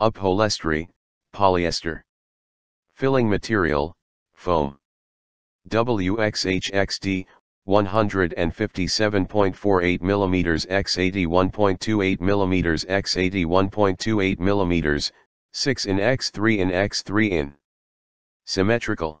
upholstery, polyester. Filling material, foam. WXHXD, 157.48 mm x 81.28 mm x 81.28 mm, 6 in x 3 in x 3 in. Symmetrical.